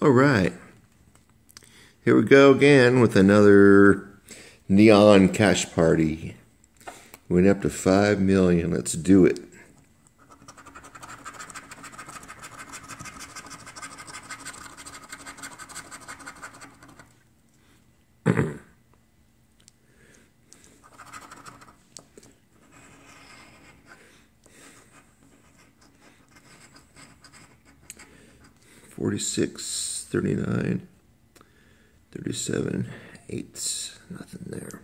All right. Here we go again with another neon cash party. Went up to 5 million. Let's do it. Forty-six, thirty-nine, thirty-seven, eights, nothing there.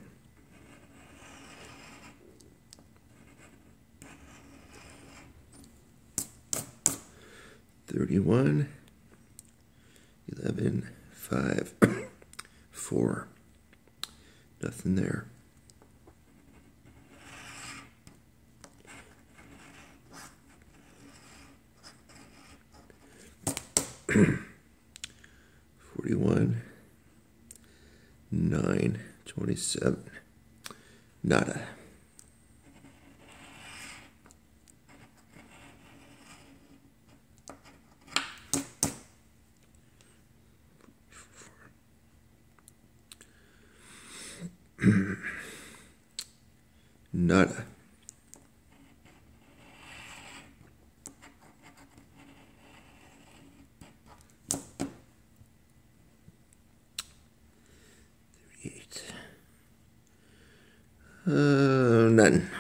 Thirty-one, eleven, five, four, nothing there. Forty-one, nine, twenty-seven, nada. Nada. Uh, none.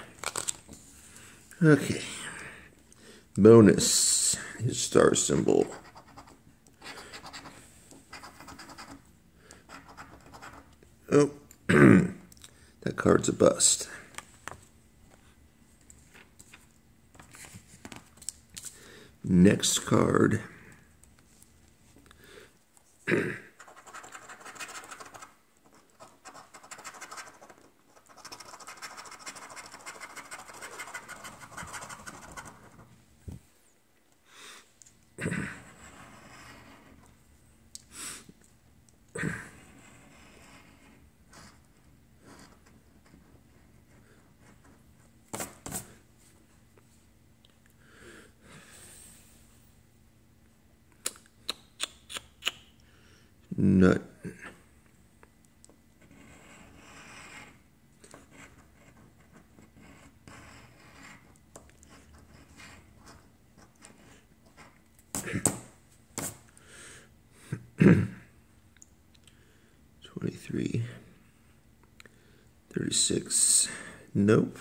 Okay. Bonus. His star symbol. Oh, that card's a bust. Next card. Six. Nope.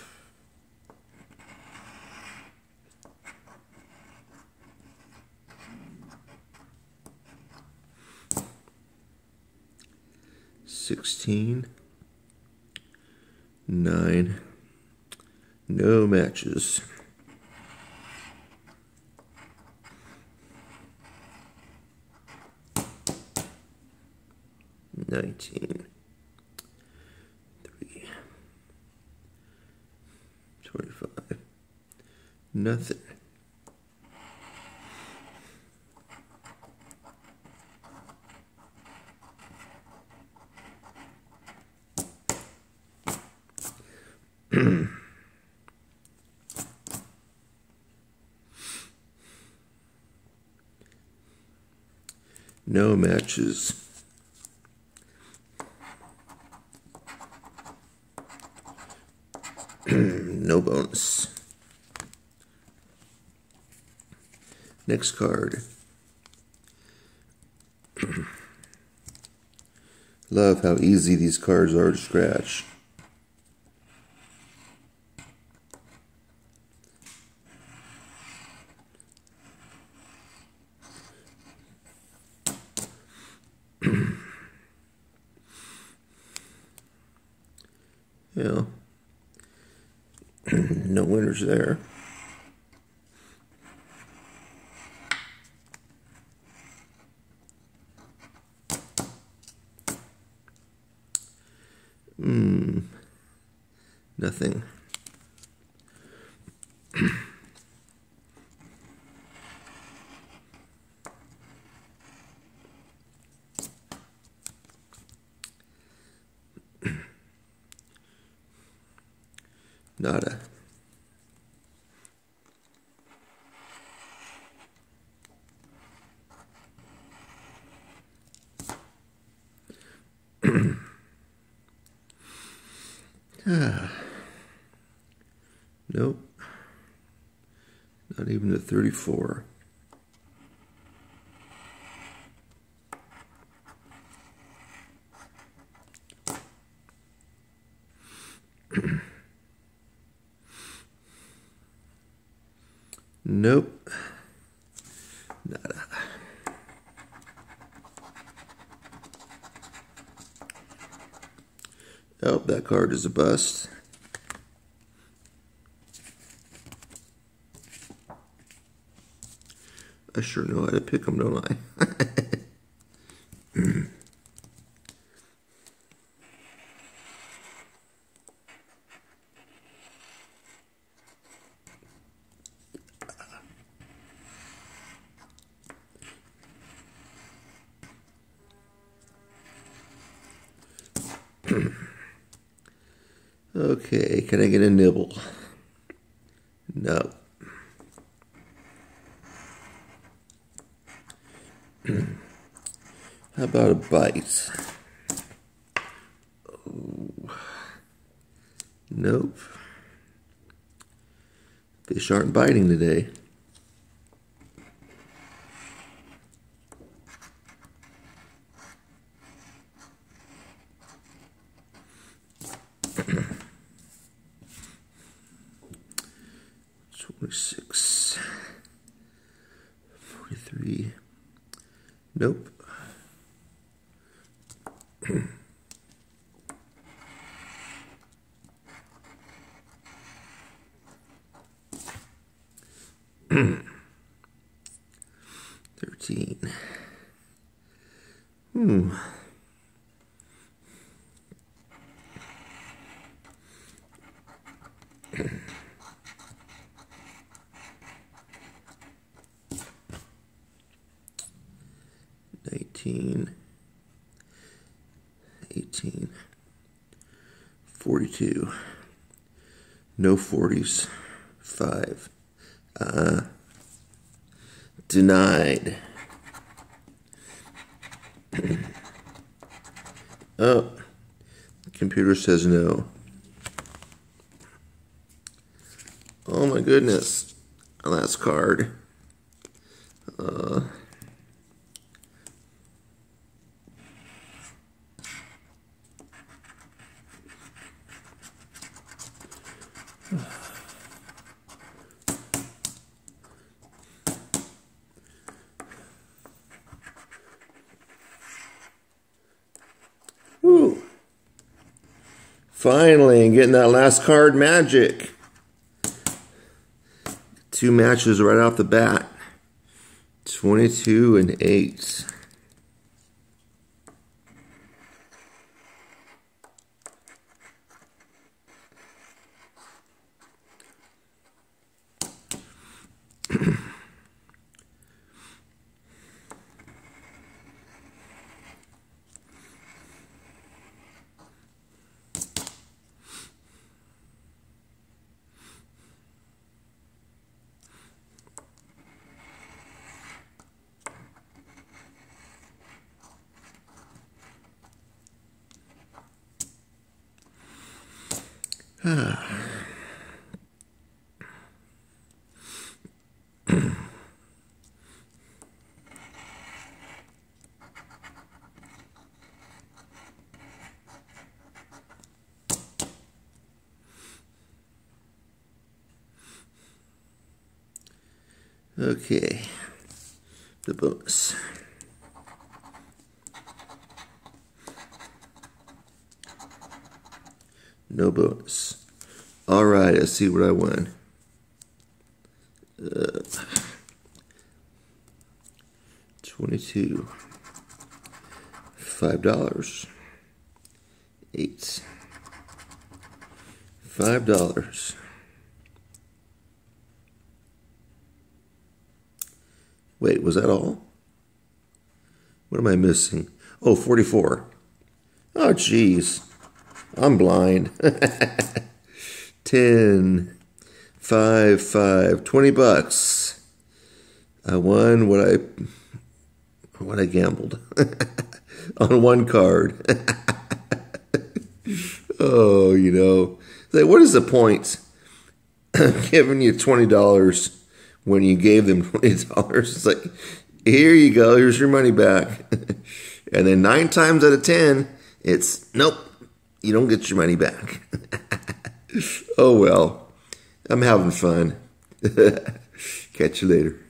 Sixteen. Nine. No matches. Nineteen. Nothing. No matches. no bonus. Next card. Love how easy these cards are to scratch. Yeah. no winners there. Hmm. Nothing. Nada. 34. nope. Nada. Oh, that card is a bust. I sure know how to pick them, don't I? okay, can I get a nibble? No. How about a bite? Nope. Fish aren't biting today. Twenty-six, Nope. Thirteen. Hmm. Nineteen. 18, 42, no 40s, 5, uh, denied. oh, the computer says no. Oh my goodness, last card. Uh, Woo. Finally, getting that last card magic. Two matches right off the bat. 22 and 8. Okay, the bonus. No bonus. All right, let's see what I won. Uh, 22. $5. 8. $5. Wait, was that all? What am I missing? Oh, 44. Oh, jeez. I'm blind. 10, 5, 5, 20 bucks. I won what I what I gambled on one card. oh, you know. Like, what is the point? giving you twenty dollars when you gave them twenty dollars. It's like, here you go, here's your money back. and then nine times out of ten, it's nope, you don't get your money back. oh well, I'm having fun. Catch you later.